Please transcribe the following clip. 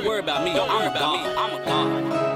Don't worry about me. Don't worry about me. I'm a god.